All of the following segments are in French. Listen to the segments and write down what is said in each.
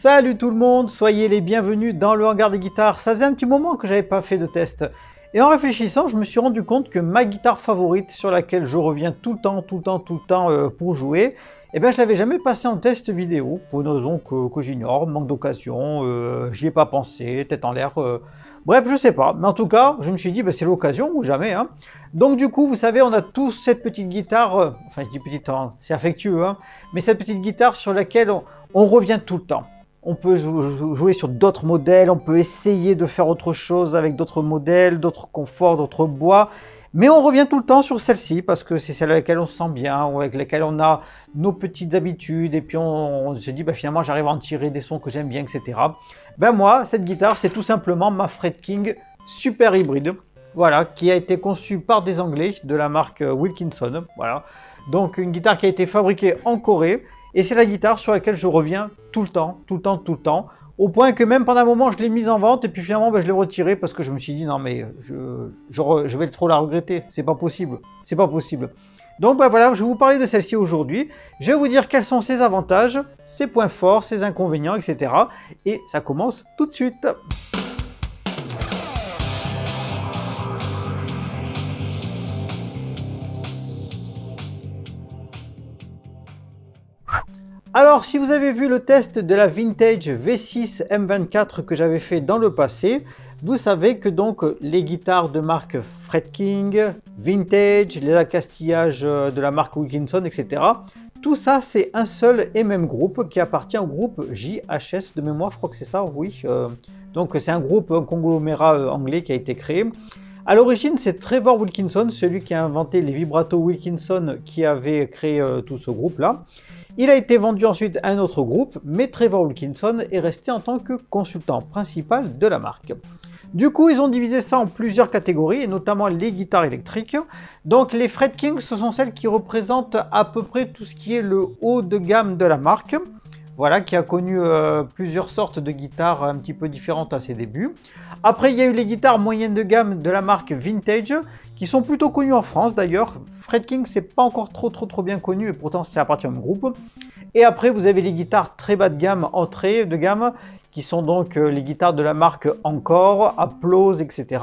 Salut tout le monde, soyez les bienvenus dans le hangar des guitares. Ça faisait un petit moment que j'avais pas fait de test. Et en réfléchissant, je me suis rendu compte que ma guitare favorite, sur laquelle je reviens tout le temps, tout le temps, tout le temps euh, pour jouer, eh bien je l'avais jamais passé en test vidéo, pour une raison que, j'ignore, manque d'occasion, euh, j'y ai pas pensé, tête en l'air. Euh. Bref, je sais pas. Mais en tout cas, je me suis dit, bah, c'est l'occasion ou jamais. Hein. Donc du coup, vous savez, on a tous cette petite guitare, enfin je dis petite, hein, c'est affectueux, hein, mais cette petite guitare sur laquelle on revient tout le temps on peut jouer sur d'autres modèles, on peut essayer de faire autre chose avec d'autres modèles, d'autres conforts, d'autres bois. Mais on revient tout le temps sur celle-ci parce que c'est celle avec laquelle on se sent bien, ou avec laquelle on a nos petites habitudes, et puis on, se dit bah, finalement j'arrive à en tirer des sons que j'aime bien, etc. Ben moi, cette guitare, c'est tout simplement ma Fred King Super Hybride, voilà, qui a été conçue par des Anglais de la marque Wilkinson, voilà. Donc une guitare qui a été fabriquée en Corée, et c'est la guitare sur laquelle je reviens tout le temps, tout le temps, tout le temps. Au point que même pendant un moment, je l'ai mise en vente et puis finalement, ben, je l'ai retirée parce que je me suis dit non mais je, je, vais trop la regretter. C'est pas possible. C'est pas possible. Donc ben, voilà, je vais vous parler de celle-ci aujourd'hui. Je vais vous dire quels sont ses avantages, ses points forts, ses inconvénients, etc. Et ça commence tout de suite. Alors, si vous avez vu le test de la Vintage V6 M24 que j'avais fait dans le passé, vous savez que donc les guitares de marque Fred King, Vintage, les accastillages de la marque Wilkinson, etc. Tout ça, c'est un seul et même groupe qui appartient au groupe JHS de mémoire, je crois que c'est ça, oui. Euh, donc c'est un groupe, un conglomérat euh, anglais qui a été créé. À l'origine, c'est Trevor Wilkinson, celui qui a inventé les vibrato Wilkinson, qui avait créé euh, tout ce groupe-là. Il a été vendu ensuite à un autre groupe, mais Trevor Wilkinson est resté en tant que consultant principal de la marque. Du coup, ils ont divisé ça en plusieurs catégories, et notamment les guitares électriques. Donc les Fred King, ce sont celles qui représentent à peu près tout ce qui est le haut de gamme de la marque. Voilà, qui a connu euh, plusieurs sortes de guitares un petit peu différentes à ses débuts. Après, il y a eu les guitares moyennes de gamme de la marque Vintage, qui sont plutôt connus en France d'ailleurs. Fred King, c'est pas encore trop trop trop bien connu, et pourtant c'est à partir d'un groupe. Et après, vous avez les guitares très bas de gamme, entrée de gamme, qui sont donc euh, les guitares de la marque Encore, Applause, etc.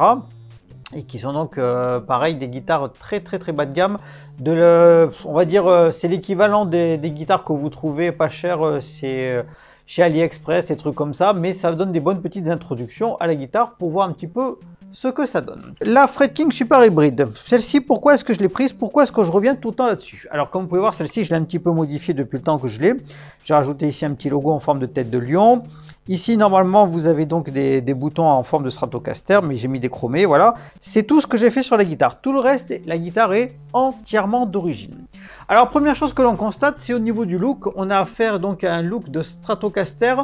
Et qui sont donc euh, pareil des guitares très très très bas de gamme. On va dire, euh, c'est l'équivalent des, guitares que vous trouvez pas chères, c'est chez AliExpress, des trucs comme ça, mais ça donne des bonnes petites introductions à la guitare pour voir un petit peu ce que ça donne. La Fred King Super Hybrid, celle-ci, pourquoi est-ce que je l'ai prise? Pourquoi est-ce que je reviens tout le temps là-dessus? Alors, comme vous pouvez voir, celle-ci, je l'ai un petit peu modifiée depuis le temps que je l'ai. J'ai rajouté ici un petit logo en forme de tête de lion. Ici, normalement, vous avez donc des, boutons en forme de Stratocaster, mais j'ai mis des chromés, voilà. C'est tout ce que j'ai fait sur la guitare. Tout le reste, la guitare est entièrement d'origine. Alors, première chose que l'on constate, c'est au niveau du look. On a affaire donc à un look de Stratocaster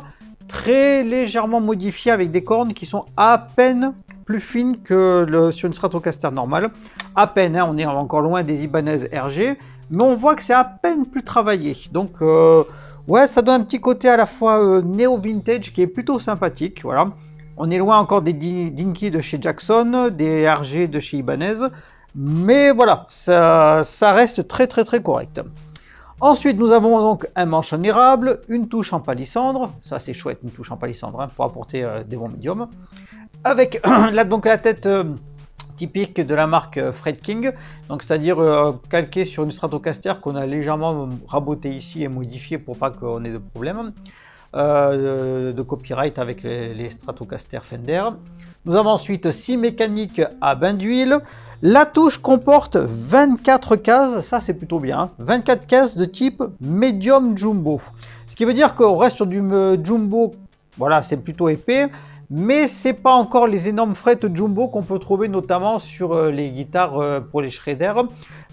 très légèrement modifié avec des cornes qui sont à peine plus fine que sur une Stratocaster normale. À peine, hein, on est encore loin des Ibanez RG, mais on voit que c'est à peine plus travaillé. Donc, euh, ouais, ça donne un petit côté à la fois euh, néo-vintage qui est plutôt sympathique. Voilà. On est loin encore des Dinky de chez Jackson, des RG de chez Ibanez, mais voilà, ça, reste très très très correct. Ensuite, nous avons donc un manche en érable, une touche en palissandre, ça c'est chouette, une touche en palissandre hein, pour apporter euh, des bons médiums avec là donc la tête typique de la marque euh, Fred King, donc c'est-à-dire euh, calqué sur une Stratocaster qu'on a légèrement raboté ici et modifié pour pas qu'on ait de problème de, copyright avec les, Stratocaster Fender. Nous avons ensuite 6 mécaniques à bain d'huile. La touche comporte 24 cases, ça c'est plutôt bien, 24 hein. cases de type Medium Jumbo. Ce qui veut dire qu'on reste sur du Jumbo, voilà, c'est plutôt épais, mais c'est pas encore les énormes frettes jumbo qu'on peut trouver notamment sur euh, les guitares euh, pour les shredders.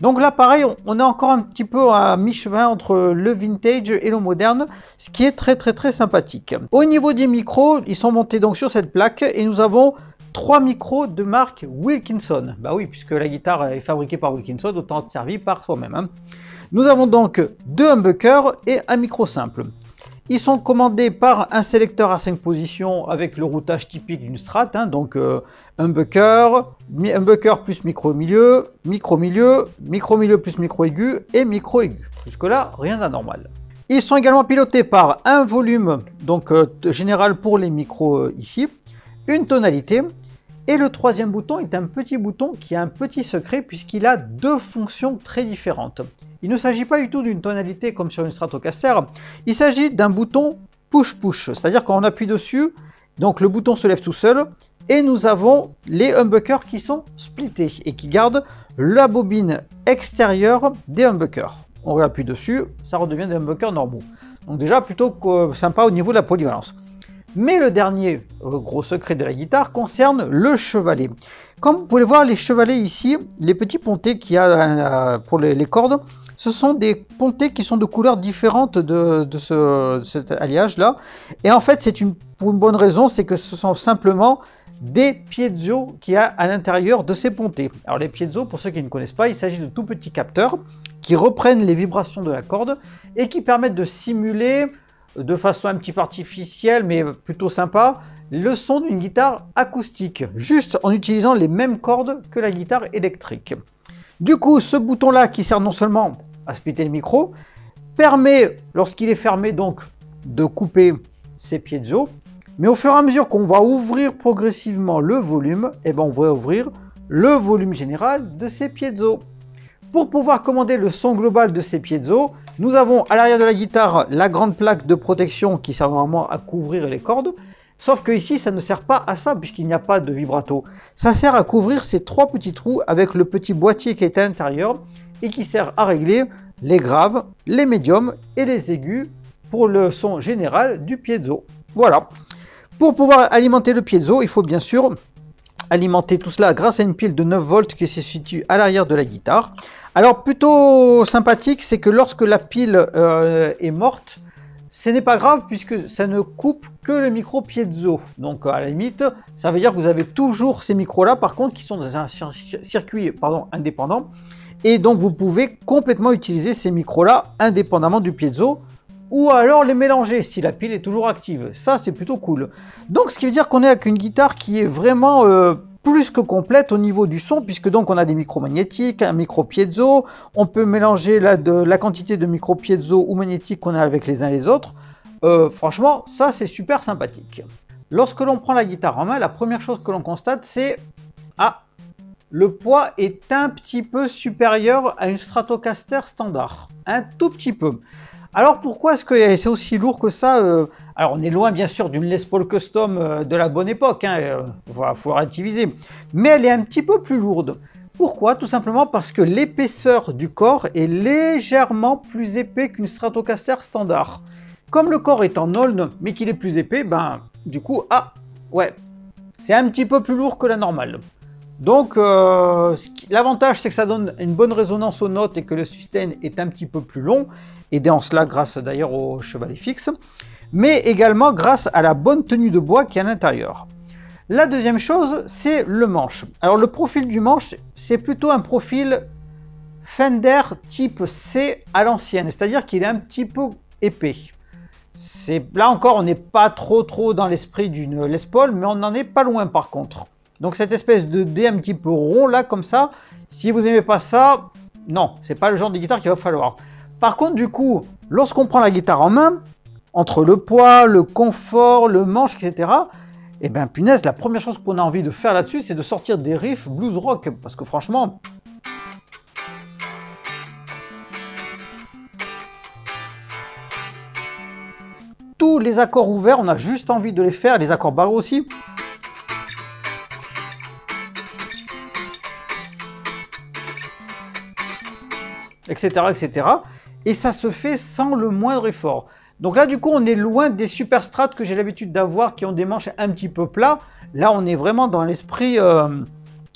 Donc là pareil, on est encore un petit peu à mi-chemin entre le vintage et le moderne, ce qui est très très très sympathique. Au niveau des micros, ils sont montés donc sur cette plaque et nous avons trois micros de marque Wilkinson. Bah oui, puisque la guitare est fabriquée par Wilkinson, autant être servie par soi-même. Hein. Nous avons donc deux humbuckers et un micro simple. Ils sont commandés par un sélecteur à 5 positions avec le routage typique d'une strat, hein, donc euh, un bucker, un bucker plus micro milieu, micro milieu, micro milieu plus micro aigu et micro aigu. Jusque là, rien d'anormal. Ils sont également pilotés par un volume donc euh, général pour les micros euh, ici, une tonalité, et le troisième bouton est un petit bouton qui a un petit secret puisqu'il a deux fonctions très différentes. Il ne s'agit pas du tout d'une tonalité comme sur une Stratocaster, il s'agit d'un bouton push-push, c'est-à-dire qu'on appuie dessus, donc le bouton se lève tout seul, et nous avons les humbuckers qui sont splittés et qui gardent la bobine extérieure des humbuckers. On réappuie dessus, ça redevient des humbuckers normaux. Donc déjà plutôt sympa au niveau de la polyvalence. Mais le dernier euh, gros secret de la guitare concerne le chevalet. Comme vous pouvez voir les chevalets ici, les petits pontés qu'il y a euh, pour les, cordes, ce sont des pontés qui sont de couleurs différentes de, ce, cet alliage là. Et en fait c'est une, pour une bonne raison, c'est que ce sont simplement des piezo qu'il y a à l'intérieur de ces pontés. Alors les piezo, pour ceux qui ne connaissent pas, il s'agit de tout petits capteurs qui reprennent les vibrations de la corde et qui permettent de simuler de façon un petit peu artificielle mais plutôt sympa le son d'une guitare acoustique, juste en utilisant les mêmes cordes que la guitare électrique. Du coup, ce bouton-là qui sert non seulement à splitter le micro, permet, lorsqu'il est fermé donc, de couper ces piezo, mais au fur et à mesure qu'on va ouvrir progressivement le volume, eh ben on va ouvrir le volume général de ces piezo. Pour pouvoir commander le son global de ces piezo, nous avons à l'arrière de la guitare la grande plaque de protection qui sert normalement à couvrir les cordes, sauf que ici ça ne sert pas à ça puisqu'il n'y a pas de vibrato. Ça sert à couvrir ces trois petits trous avec le petit boîtier qui est à l'intérieur et qui sert à régler les graves, les médiums et les aigus pour le son général du piezo. Voilà. Pour pouvoir alimenter le piezo, il faut bien sûr alimenter tout cela grâce à une pile de 9 volts qui se situe à l'arrière de la guitare. Alors plutôt sympathique, c'est que lorsque la pile euh, est morte, ce n'est pas grave puisque ça ne coupe que le micro piezo. Donc à la limite, ça veut dire que vous avez toujours ces micros-là, par contre, qui sont dans un circuit indépendant. Et donc vous pouvez complètement utiliser ces micros-là indépendamment du piezo ou alors les mélanger si la pile est toujours active. Ça, c'est plutôt cool. Donc, ce qui veut dire qu'on est avec une guitare qui est vraiment euh, plus que complète au niveau du son, puisque donc on a des micros magnétiques, un micro piezo, on peut mélanger la, quantité de micro piezo ou magnétiques qu'on a avec les uns les autres. Euh, franchement, ça, c'est super sympathique. Lorsque l'on prend la guitare en main, la première chose que l'on constate, c'est... Ah, le poids est un petit peu supérieur à une Stratocaster standard. Un tout petit peu. Alors pourquoi est-ce que c'est aussi lourd que ça euh, Alors on est loin bien sûr d'une Les Paul Custom euh, de la bonne époque, il hein, euh, faut mais elle est un petit peu plus lourde. Pourquoi? Tout simplement parce que l'épaisseur du corps est légèrement plus épais qu'une Stratocaster standard. Comme le corps est en holm, mais qu'il est plus épais, ben du coup, ah, ouais, c'est un petit peu plus lourd que la normale. Donc l'avantage c'est que ça donne une bonne résonance aux notes et que le sustain est un petit peu plus long, aidé en cela grâce d'ailleurs au chevalet fixe, mais également grâce à la bonne tenue de bois qui est à l'intérieur. La deuxième chose, c'est le manche. Alors le profil du manche, c'est plutôt un profil Fender type C à l'ancienne, c'est-à-dire qu'il est un petit peu épais. Là encore, on n'est pas trop trop dans l'esprit d'une Les Paul, mais on n'en est pas loin par contre. Donc cette espèce de dé un petit peu rond là, comme ça, si vous n'aimez pas ça, non, c'est pas le genre de guitare qu'il va falloir. Par contre, du coup, lorsqu'on prend la guitare en main, entre le poids, le confort, le manche, etc., et eh bien punaise, la première chose qu'on a envie de faire là-dessus, c'est de sortir des riffs blues rock. Parce que franchement... Tous les accords ouverts, on a juste envie de les faire, les accords barrés aussi. Etc, etc et ça se fait sans le moindre effort. Donc là, du coup, on est loin des super strats que j'ai l'habitude d'avoir qui ont des manches un petit peu plats. Là, on est vraiment dans l'esprit euh,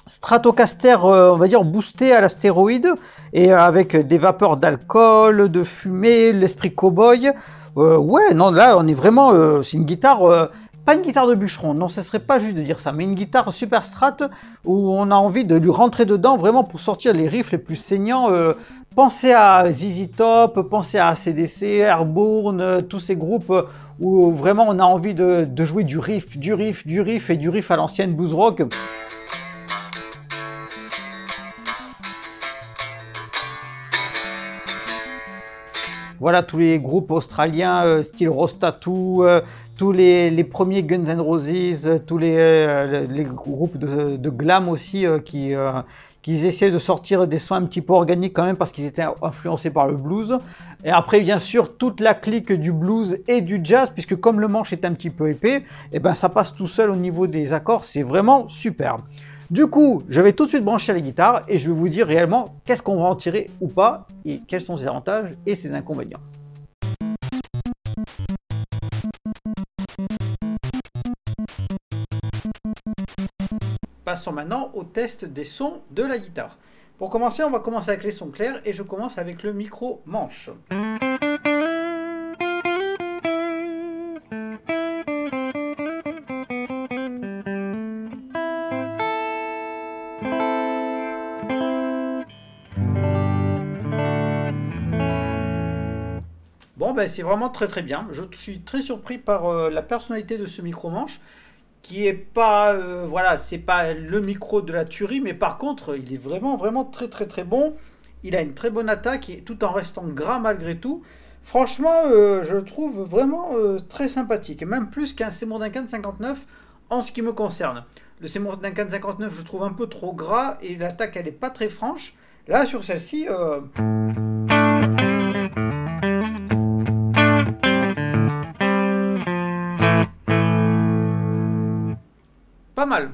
Stratocaster, euh, on va dire, boosté à l'astéroïde et avec des vapeurs d'alcool, de fumée, l'esprit cowboy. Euh, ouais, non, là, on est vraiment... c'est une guitare... pas une guitare de bûcheron, non, ce serait pas juste de dire ça, mais une guitare super strat où on a envie de lui rentrer dedans vraiment pour sortir les riffs les plus saignants Pensez à ZZ Top, pensez à CDC, Airborne, euh, tous ces groupes euh, où vraiment on a envie de, jouer du riff, du riff, du riff et du riff à l'ancienne blues rock. voilà, tous les groupes australiens, euh, style Rostatu, euh, tous les, premiers Guns N' Roses, tous les groupes de, glam aussi qui, qui essayaient de sortir des sons un petit peu organiques quand même parce qu'ils étaient influencés par le blues. Et après, bien sûr, toute la clique du blues et du jazz, puisque comme le manche est un petit peu épais, et eh ben ça passe tout seul au niveau des accords, c'est vraiment superbe. Du coup, je vais tout de suite brancher la guitare et je vais vous dire réellement qu'est-ce qu'on va en tirer ou pas et quels sont ses avantages et ses inconvénients. Passons maintenant au test des sons de la guitare. Pour commencer, on va commencer avec les sons clairs et je commence avec le micro manche. Ben, c'est vraiment très très bien. Je suis très surpris par euh, la personnalité de ce micro-manche qui est pas euh, voilà c'est pas le micro de la tuerie mais par contre il est vraiment vraiment très très très bon. Il a une très bonne attaque et, tout en restant gras malgré tout. Franchement euh, je le trouve vraiment très sympathique. Même plus qu'un Seymour Duncan 59 en ce qui me concerne. Le Seymour Duncan 59 je trouve un peu trop gras et l'attaque elle est pas très franche. Là sur celle-ci Pas mal.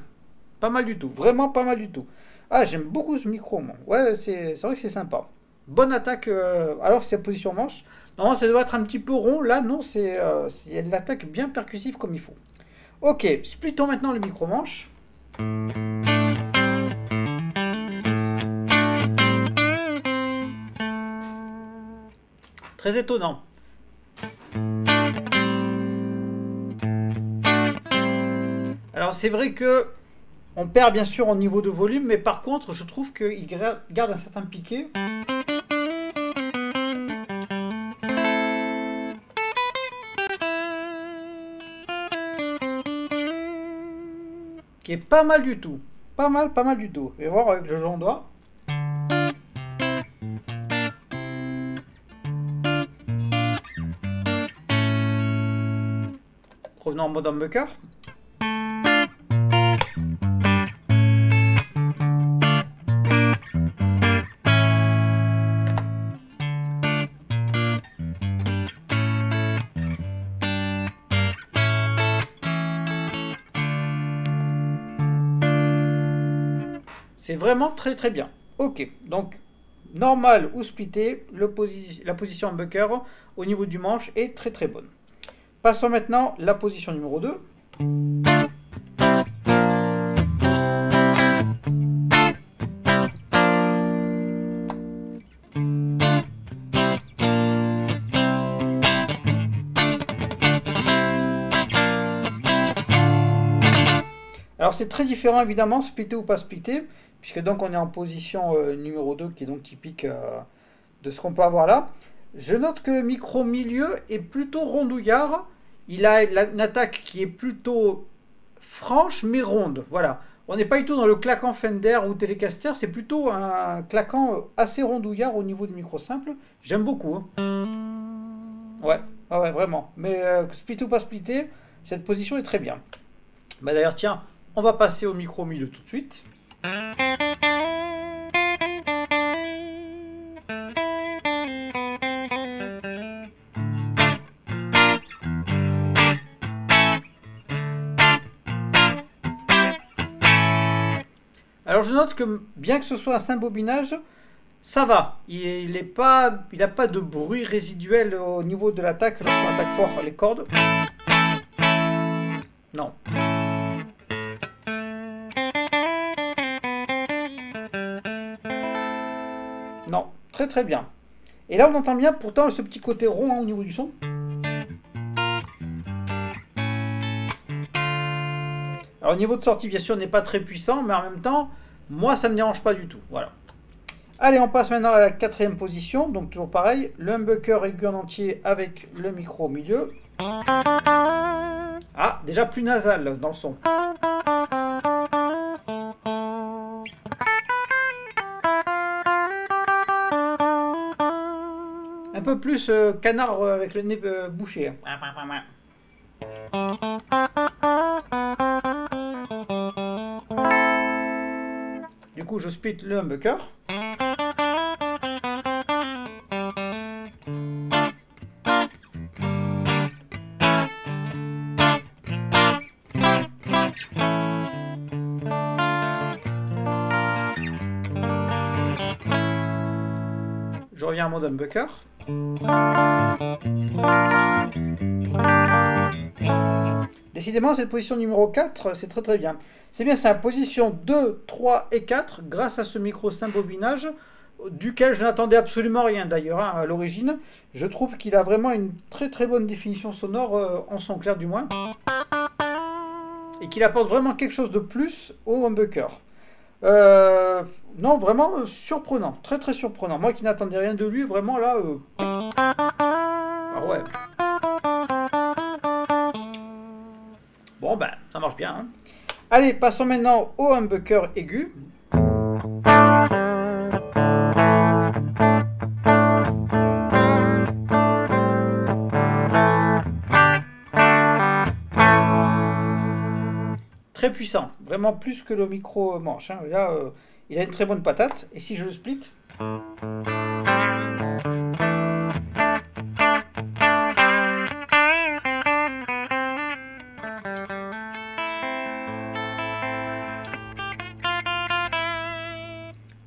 Pas mal du tout. Vraiment pas mal du tout. Ah, j'aime beaucoup ce micro, moi. Ouais, c'est vrai que c'est sympa. Bonne attaque. Euh, alors, c'est la position manche. Normalement, ça doit être un petit peu rond. Là, non, c'est euh, y a de l'attaque bien percussive comme il faut. Ok, splittons maintenant le micro manche. Très étonnant. Alors c'est vrai que on perd bien sûr au niveau de volume, mais par contre je trouve qu'il garde un certain piqué. Qui est pas mal du tout. Pas mal, pas mal du tout. Et voir avec le jeu. Revenons en mode humbucker. C'est vraiment très très bien. Ok, donc normal ou splitté, la position bucker au niveau du manche est très très bonne. Passons maintenant la position numéro 2. C'est très différent évidemment, splitté ou pas splitté puisque donc on est en position euh, numéro 2, qui est donc typique euh, de ce qu'on peut avoir là. Je note que le micro milieu est plutôt rondouillard. Il a une attaque qui est plutôt franche mais ronde. Voilà. On n'est pas du tout dans le claquant Fender ou Telecaster, c'est plutôt un claquant assez rondouillard au niveau du micro simple. J'aime beaucoup. Hein. Ouais, ah ouais, vraiment. Mais euh, split ou pas splitté, cette position est très bien. Bah D'ailleurs, tiens, on va passer au micro tout de suite. Alors je note que bien que ce soit un simple bobinage, ça va. Il n'a il pas de bruit résiduel au niveau de l'attaque lorsqu'on attaque fort les cordes. Non. Très très bien. Et là on entend bien pourtant ce petit côté rond hein, au niveau du son. Alors au niveau de sortie bien sûr n'est pas très puissant mais en même temps moi ça me dérange pas du tout. Voilà. Allez on passe maintenant à la quatrième position. Donc toujours pareil, le humbucker aigu en entier avec le micro au milieu. Ah déjà plus nasal dans le son. Peu plus euh, canard euh, avec le nez bouché. Du coup, je split le humbucker. Je reviens à mon humbucker. Décidément, cette position numéro 4, c'est très très bien. C'est bien ça, position 2, 3 et 4, grâce à ce micro bobinage, duquel je n'attendais absolument rien d'ailleurs hein, à l'origine. Je trouve qu'il a vraiment une très très bonne définition sonore, euh, en son clair du moins. Et qu'il apporte vraiment quelque chose de plus au humbucker. Euh, non, vraiment euh, surprenant, très très surprenant. Moi qui n'attendais rien de lui, vraiment là... Ah ouais. Bon ben, ça marche bien. Hein. Allez, passons maintenant au humbucker aigu. Très puissant, vraiment plus que le micro manche. Hein. Là, euh, il a une très bonne patate. Et si je le split?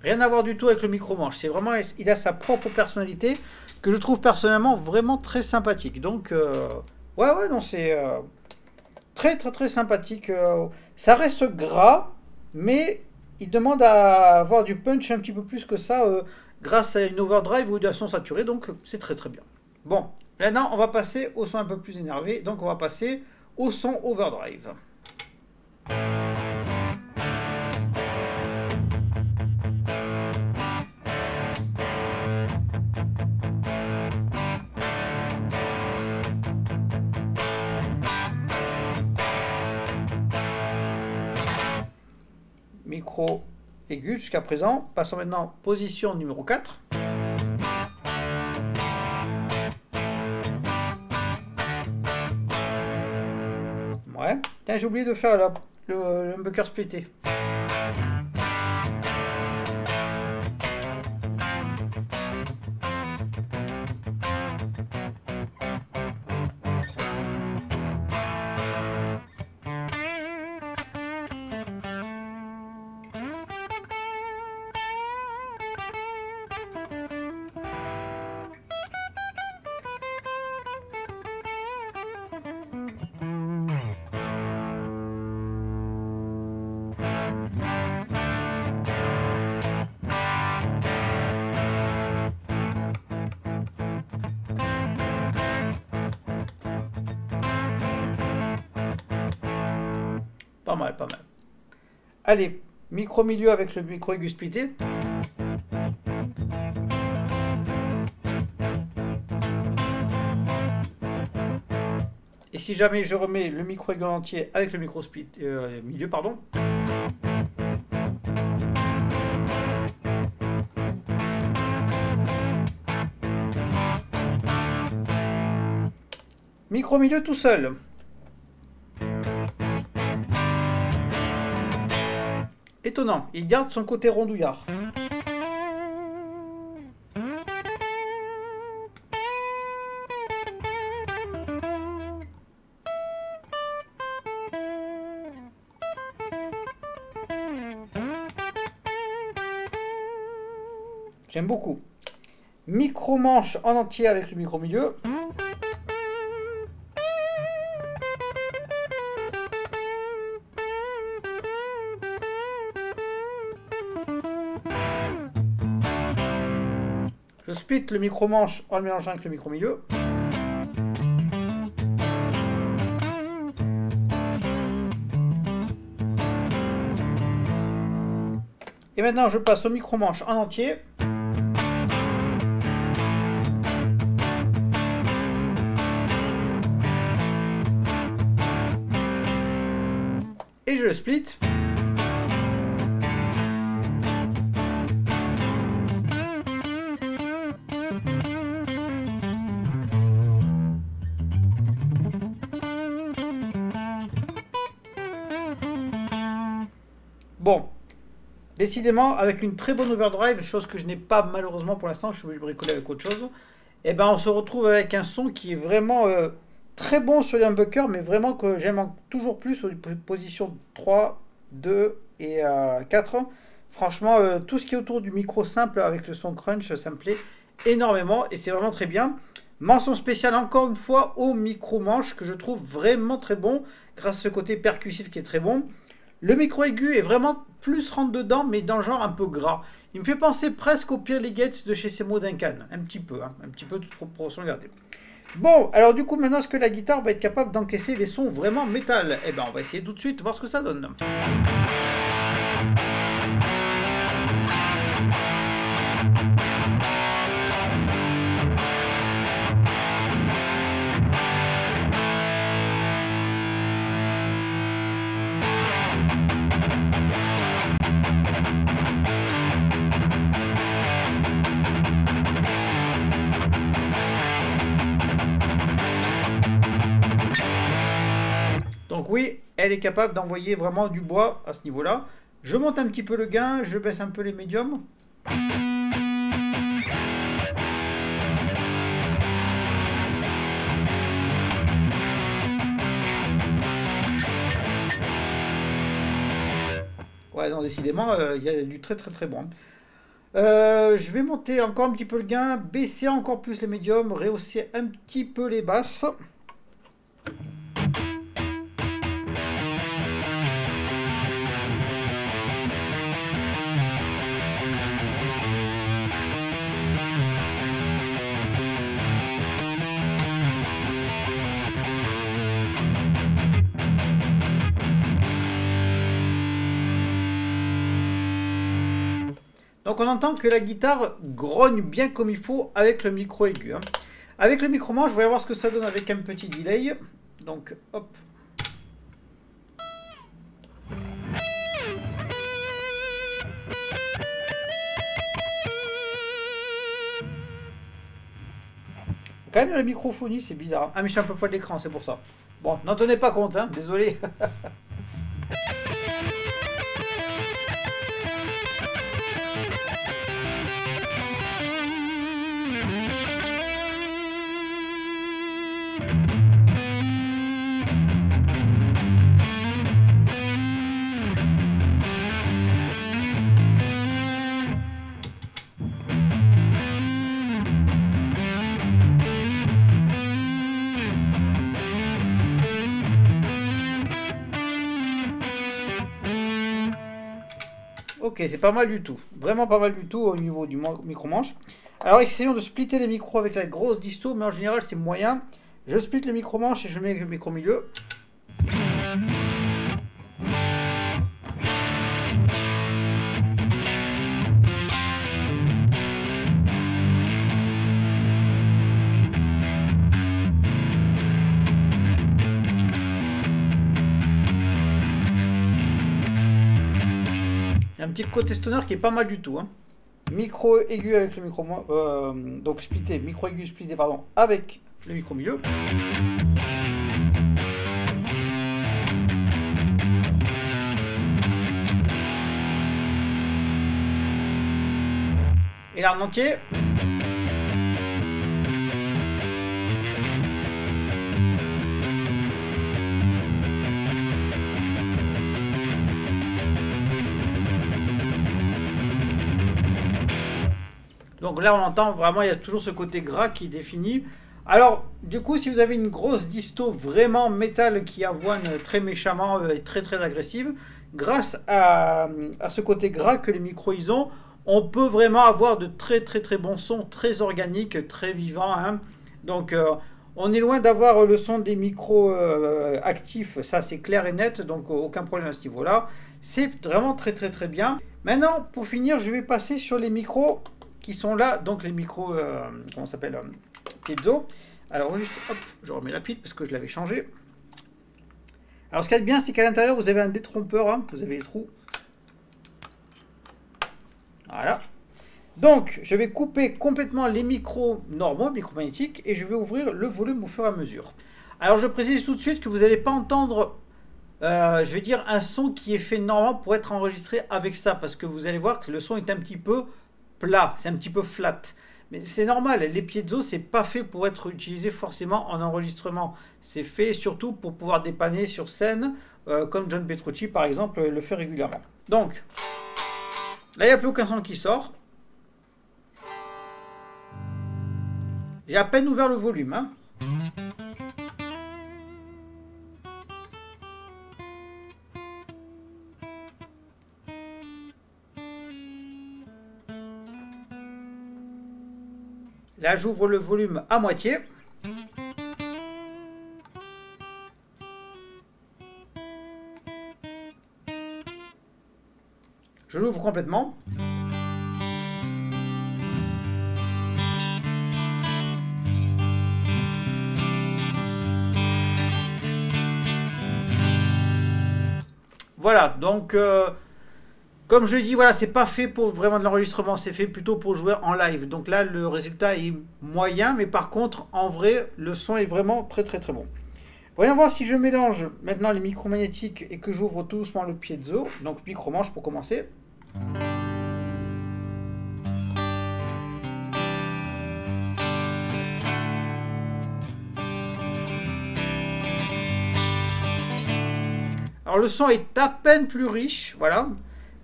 Rien à voir du tout avec le micro-manche. C'est vraiment, il a sa propre personnalité que je trouve personnellement vraiment très sympathique. Donc, euh, ouais, ouais, non, c'est euh, très, très, très sympathique. Euh, ça reste gras, mais il demande à avoir du punch un petit peu plus que ça grâce à une overdrive ou de son saturé. Donc, c'est très, très bien. Bon, maintenant, on va passer au son un peu plus énervé. Donc, on va passer au son overdrive. Aigu jusqu'à présent. Passons maintenant position numéro 4. Ouais. j'ai oublié de faire le, le, humbucker splitté. Mal, pas mal. Allez, micro milieu avec le micro aigu splitté. Et si jamais je remets le micro aigu entier avec le micro split, euh, milieu, pardon. Micro milieu tout seul. Étonnant, il garde son côté rondouillard. J'aime beaucoup. Micro-manche en entier avec le micro-milieu. Le micro-manche en le mélangeant avec le micro-milieu. Et maintenant, je passe au micro-manche en entier. Et je split. Décidément, avec une très bonne overdrive, chose que je n'ai pas malheureusement pour l'instant, je suis obligé de bricoler avec autre chose, et eh ben on se retrouve avec un son qui est vraiment euh, très bon sur les humbuckers, mais vraiment que j'aime toujours plus aux positions 3, 2 et 4. Euh, Franchement, euh, tout ce qui est autour du micro simple avec le son crunch, ça me plaît énormément et c'est vraiment très bien. Mention spéciale encore une fois au micro manche que je trouve vraiment très bon grâce à ce côté percussif qui est très bon. Le micro aigu est vraiment plus rentre dedans mais dans le genre un peu gras. Il me fait penser presque au Pierre Gates de chez Semo Duncan. Un petit peu, hein, un petit peu de proportion gardée. Bon, alors du coup, maintenant, est-ce que la guitare va être capable d'encaisser des sons vraiment métal? Eh bien, on va essayer tout de suite, voir ce que ça donne. Est capable d'envoyer vraiment du bois à ce niveau-là. Je monte un petit peu le gain, je baisse un peu les médiums. Ouais, non, décidément, euh, il y a du très très très bon. Euh, je vais monter encore un petit peu le gain, baisser encore plus les médiums, rehausser un petit peu les basses. Donc on entend que la guitare grogne bien comme il faut avec le micro aigu. Hein. Avec le micro manche, je vais voir ce que ça donne avec un petit delay. Donc hop. Quand même la microphonie, c'est bizarre. Ah mais je suis un peu pas de l'écran, c'est pour ça. Bon, n'en tenez pas compte, hein, désolé. Ok, c'est pas mal du tout. Vraiment pas mal du tout au niveau du micro-manche. Alors, essayons de splitter les micros avec la grosse disto, mais en général, c'est moyen. Je split le micro-manche et je mets le micro-milieu. Côté stoner qui est pas mal du tout. Hein. Micro aigu avec le micro euh, donc splitté, micro aigu splitté pardon avec le micro milieu. Et là en entier. Donc là, on entend vraiment, il y a toujours ce côté gras qui définit. Alors, du coup, si vous avez une grosse disto vraiment métal qui avoine très méchamment euh, et très très agressive, grâce à, ce côté gras que les micros ils ont, on peut vraiment avoir de très très très bons sons, très organiques, très vivants. Hein. Donc, euh, on est loin d'avoir le son des micros euh, actifs, ça c'est clair et net, donc aucun problème à ce niveau-là. C'est vraiment très très très bien. Maintenant, pour finir, je vais passer sur les micros qui sont là, donc les micros, euh, comment s'appelle, euh, piezo. Alors juste, hop, je remets la pile parce que je l'avais changé. Alors ce qui est bien, c'est qu'à l'intérieur, vous avez un détrompeur, hein, vous avez les trous. Voilà. Donc, je vais couper complètement les micros normaux, micro-magnétiques, et je vais ouvrir le volume au fur et à mesure. Alors, je précise tout de suite que vous n'allez pas entendre euh, je vais dire un son qui est fait normalement pour être enregistré avec ça, parce que vous allez voir que le son est un petit peu plat, c'est un petit peu flat. Mais c'est normal, les piezo, c'est pas fait pour être utilisé forcément en enregistrement. C'est fait surtout pour pouvoir dépanner sur scène, euh, comme John Petrucci par exemple le fait régulièrement. Donc, là il n'y a plus aucun son qui sort. J'ai à peine ouvert le volume. Hein. J'ouvre le volume à moitié. Je l'ouvre complètement. Voilà, donc euh, comme je dis, voilà, c'est pas fait pour vraiment de l'enregistrement, c'est fait plutôt pour jouer en live. Donc là, le résultat est moyen, mais par contre, en vrai, le son est vraiment très très très bon. Voyons voir si je mélange maintenant les micromagnétiques et que j'ouvre tout doucement le piezo. Donc micro-manche pour commencer. Alors le son est à peine plus riche, voilà.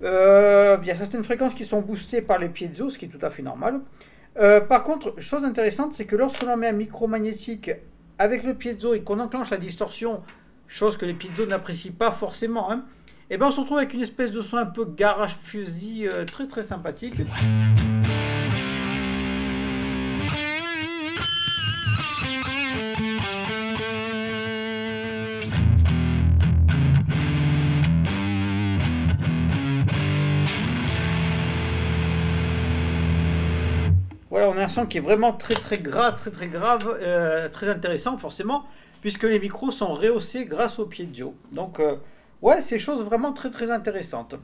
Euh, il y a certaines fréquences qui sont boostées par les piezo, ce qui est tout à fait normal. Euh, par contre, chose intéressante, c'est que lorsque l'on met un micro magnétique avec le piezo et qu'on enclenche la distorsion, chose que les piezo n'apprécient pas forcément, et hein, eh ben on se retrouve avec une espèce de son un peu garage fusy euh, très très sympathique. Qui est vraiment très très gras, très très grave, euh, très intéressant forcément, puisque les micros sont rehaussés grâce au piezo. Donc, euh, ouais, c'est chose vraiment très très intéressante.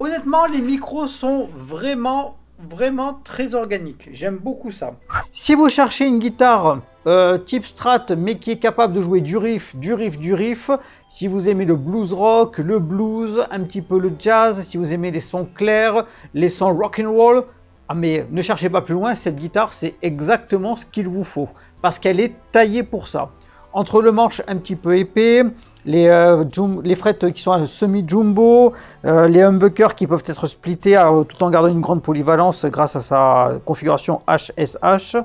Honnêtement, les micros sont vraiment vraiment très organiques. J'aime beaucoup ça. Si vous cherchez une guitare euh, type Strat, mais qui est capable de jouer du riff, du riff, du riff, si vous aimez le blues rock, le blues, un petit peu le jazz, si vous aimez les sons clairs, les sons rock and roll, ah mais ne cherchez pas plus loin, cette guitare c'est exactement ce qu'il vous faut, parce qu'elle est taillée pour ça. Entre le manche un petit peu épais, les, euh, frettes qui sont semi-jumbo, euh, les humbuckers qui peuvent être splittés euh, tout en gardant une grande polyvalence grâce à sa configuration HSH.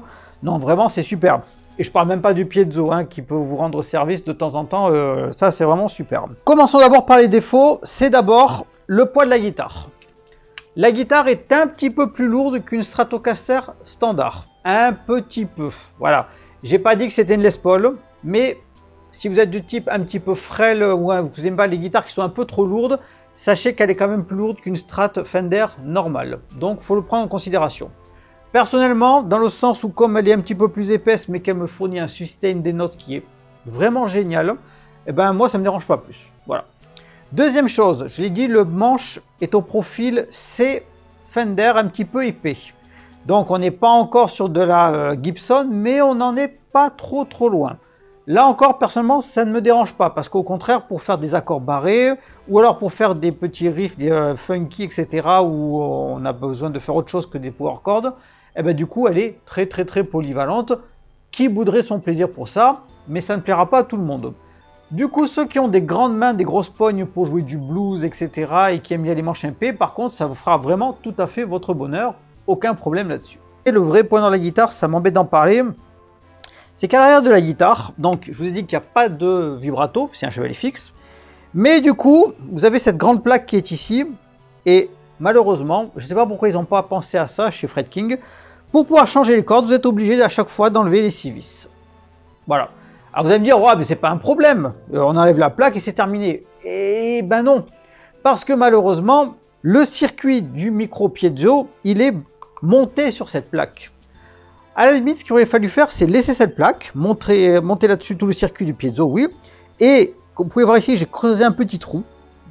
Non, vraiment c'est superbe. Et je parle même pas du piezo hein, qui peut vous rendre service de temps en temps, ça c'est vraiment superbe. Commençons d'abord par les défauts, c'est d'abord le poids de la guitare. La guitare est un petit peu plus lourde qu'une Stratocaster standard. Un petit peu. Voilà. J'ai pas dit que c'était une Les Paul, mais si vous êtes du type un petit peu frêle ou vous n'aimez pas les guitares qui sont un peu trop lourdes, sachez qu'elle est quand même plus lourde qu'une Strat Fender normale. Donc faut le prendre en considération. Personnellement, dans le sens où comme elle est un petit peu plus épaisse mais qu'elle me fournit un sustain des notes qui est vraiment génial, eh ben moi ça me dérange pas plus. Voilà. Deuxième chose, je l'ai dit, le manche est au profil C Fender un petit peu épais. Donc on n'est pas encore sur de la euh, Gibson, mais on n'en est pas trop trop loin. Là encore, personnellement, ça ne me dérange pas, parce qu'au contraire, pour faire des accords barrés, ou alors pour faire des petits riffs euh, funky, etc., où on a besoin de faire autre chose que des power chords, eh ben, du coup, elle est très très très polyvalente. Qui bouderait son plaisir pour ça, mais ça ne plaira pas à tout le monde. Du coup, ceux qui ont des grandes mains, des grosses pognes pour jouer du blues, etc., et qui aiment bien les manches MP, par contre, ça vous fera vraiment tout à fait votre bonheur. Aucun problème là-dessus. Et le vrai point dans la guitare, ça m'embête d'en parler, c'est qu'à l'arrière de la guitare, donc je vous ai dit qu'il n'y a pas de vibrato, c'est un chevalet fixe, mais du coup, vous avez cette grande plaque qui est ici, et malheureusement, je ne sais pas pourquoi ils n'ont pas pensé à ça chez Fred King, pour pouvoir changer les cordes, vous êtes obligé à chaque fois d'enlever les six vis. Voilà. Alors vous allez me dire, ouais, mais c'est pas un problème, euh, on enlève la plaque et c'est terminé. Eh ben non, parce que malheureusement, le circuit du micro piezo, il est monté sur cette plaque. À la limite, ce qu'il aurait fallu faire, c'est laisser cette plaque, monter, monter là-dessus tout le circuit du piezo, oui. Et comme vous pouvez voir ici, j'ai creusé un petit trou,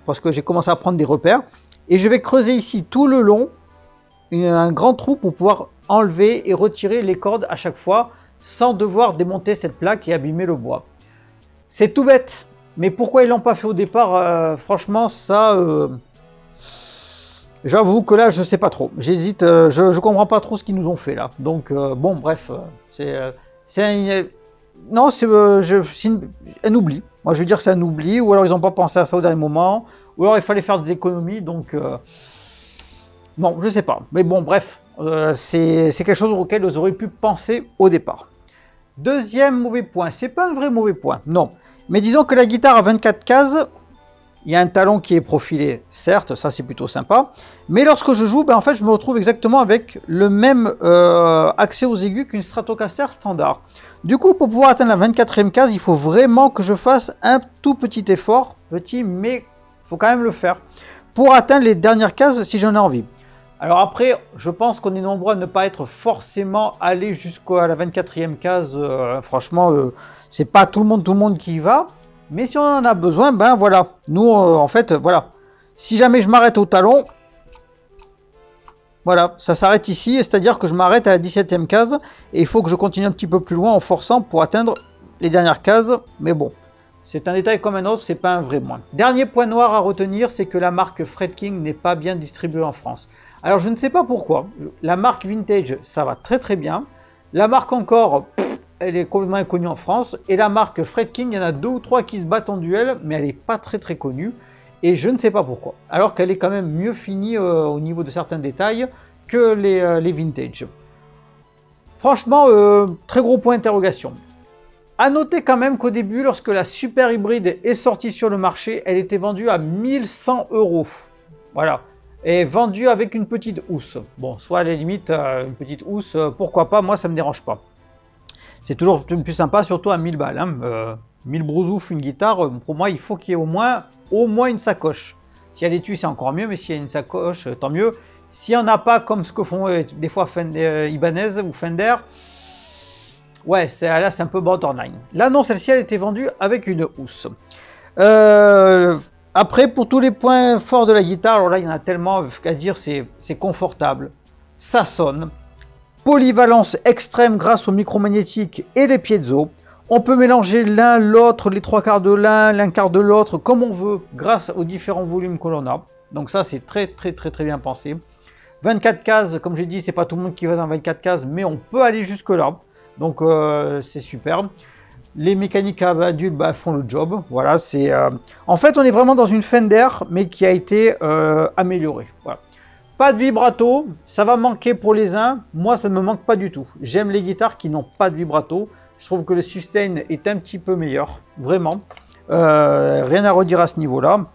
parce que j'ai commencé à prendre des repères. Et je vais creuser ici tout le long un grand trou pour pouvoir enlever et retirer les cordes à chaque fois sans devoir démonter cette plaque et abîmer le bois. C'est tout bête, Mais pourquoi ils l'ont pas fait au départ euh, Franchement, ça, euh, j'avoue que là, je sais pas trop. J'hésite, euh, je, ne comprends pas trop ce qu'ils nous ont fait là. Donc bon, bref, c'est, un, non, c'est, un oubli. Moi, je veux dire c'est un oubli, ou alors ils n'ont pas pensé à ça au dernier moment, ou alors il fallait faire des économies. Donc non, je sais pas. Mais bon, bref, c'est quelque chose auquel ils auraient pu penser au départ. Deuxième mauvais point, c'est pas un vrai mauvais point, non. Mais disons que la guitare a 24 cases, il y a un talon qui est profilé, certes, ça c'est plutôt sympa. Mais lorsque je joue, ben, en fait, je me retrouve exactement avec le même euh, accès aux aigus qu'une Stratocaster standard. Du coup, pour pouvoir atteindre la 24e case, il faut vraiment que je fasse un tout petit effort, petit, mais faut quand même le faire, pour atteindre les dernières cases si j'en ai envie. Alors après, je pense qu'on est nombreux à ne pas être forcément allé jusqu'à la 24e case. Euh, franchement, euh, c'est pas tout le monde, tout le monde qui y va. Mais si on en a besoin, ben voilà. Nous, euh, en fait, voilà. Si jamais je m'arrête au talon, voilà, ça s'arrête ici. C'est-à-dire que je m'arrête à la 17e case. Et il faut que je continue un petit peu plus loin en forçant pour atteindre les dernières cases. Mais bon, c'est un détail comme un autre, c'est pas un vrai moins. Dernier point noir à retenir, c'est que la marque Fred King n'est pas bien distribuée en France. Alors je ne sais pas pourquoi. La marque Vintage, ça va très très bien. La marque encore, elle est complètement inconnue en France. Et la marque Fred King, il y en a deux ou trois qui se battent en duel, mais elle n'est pas très très connue. Et je ne sais pas pourquoi. Alors qu'elle est quand même mieux finie euh, au niveau de certains détails que les, euh, vintage. Franchement, euh, très gros point d'interrogation. A noter quand même qu'au début, lorsque la super hybride est sortie sur le marché, elle était vendue à 1100 euros. Voilà. Et vendue avec une petite housse. Bon, soit à la limite, une petite housse, pourquoi pas, moi ça me dérange pas. C'est toujours plus sympa, surtout à 1000 balles. Hein. Euh, 1000 brousouf, une guitare, euh, pour moi, il faut qu'il y ait au moins, au moins une sacoche. Si elle est tue, c'est encore mieux, mais s'il y a une sacoche, euh, tant mieux. S'il n'y en a pas, comme ce que font euh, des fois Ibanez ou Fender, ouais, là, c'est un peu borderline. Là, non, celle-ci, elle était vendue avec une housse. Après, pour tous les points forts de la guitare, alors là, il y en a tellement à dire, c'est confortable, ça sonne, Polyvalence extrême grâce au micromagnétique et les piezo. On peut mélanger l'un, l'autre, les trois quarts de l'un, l'un quart de l'autre, comme on veut, grâce aux différents volumes que l'on a. Donc ça, c'est très très très très bien pensé. 24 cases, comme j'ai dit, c'est pas tout le monde qui va dans 24 cases, mais on peut aller jusque là. Donc euh, c'est super. Les mécaniques adultes bah, font le job. Voilà, c'est. Euh, en fait, on est vraiment dans une Fender, mais qui a été euh, améliorée. Pas de vibrato, ça va manquer pour les uns. Moi, ça ne me manque pas du tout. J'aime les guitares qui n'ont pas de vibrato. Je trouve que le sustain est un petit peu meilleur, vraiment. Euh, rien à redire à ce niveau-là.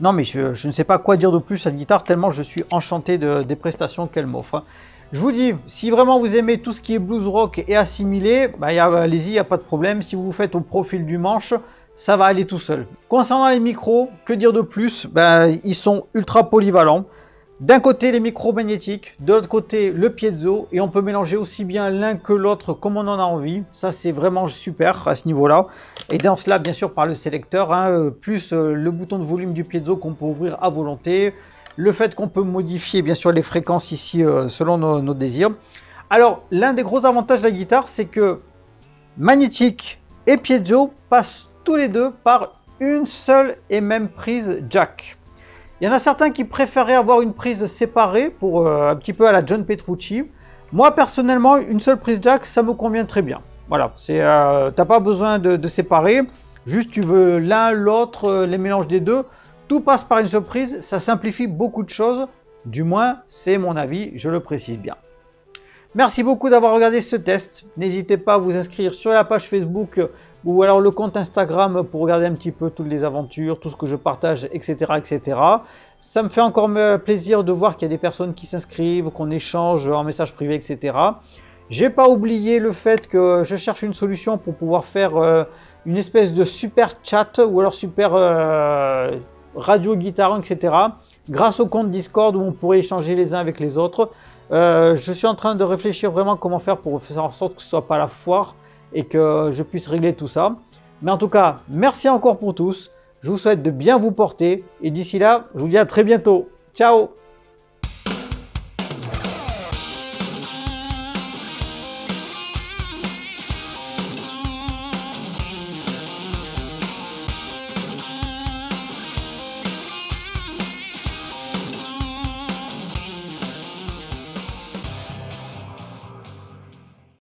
Non, mais je, ne sais pas quoi dire de plus à cette guitare, tellement je suis enchanté des prestations qu'elle m'offre. Je vous dis, si vraiment vous aimez tout ce qui est blues rock et assimilé, bah, allez-y, il n'y a pas de problème. Si vous vous faites au profil du manche, ça va aller tout seul. Concernant les micros, que dire de plus? Ben, Ils sont ultra polyvalents. D'un côté les micros magnétiques, de l'autre côté le piezo, et on peut mélanger aussi bien l'un que l'autre comme on en a envie. Ça c'est vraiment super à ce niveau-là. Et dans cela bien sûr par le sélecteur, hein, euh, plus euh, le bouton de volume du piezo qu'on peut ouvrir à volonté, le fait qu'on peut modifier bien sûr les fréquences ici euh, selon nos, désirs. Alors l'un des gros avantages de la guitare c'est que magnétique et piezo passent tous les deux par une seule et même prise jack. Il y en a certains qui préféraient avoir une prise séparée pour euh, un petit peu à la John Petrucci. Moi personnellement, une seule prise jack, ça me convient très bien. Voilà, c'est, euh, t'as pas besoin de, séparer. Juste, tu veux l'un, l'autre, euh, les mélanges des deux. Tout passe par une seule prise. Ça simplifie beaucoup de choses. Du moins, c'est mon avis. Je le précise bien. Merci beaucoup d'avoir regardé ce test. N'hésitez pas à vous inscrire sur la page Facebook ou alors le compte Instagram pour regarder un petit peu toutes les aventures, tout ce que je partage, etc. etc. Ça me fait encore plaisir de voir qu'il y a des personnes qui s'inscrivent, qu'on échange en message privé, etc. J'ai pas oublié le fait que je cherche une solution pour pouvoir faire euh, une espèce de super chat ou alors super euh, radio guitare, etc. Grâce au compte Discord où on pourrait échanger les uns avec les autres. Euh, je suis en train de réfléchir vraiment comment faire pour faire en sorte que ce soit pas la foire et que je puisse régler tout ça. Mais en tout cas, merci encore pour tous. Je vous souhaite de bien vous porter et d'ici là, je vous dis à très bientôt. Ciao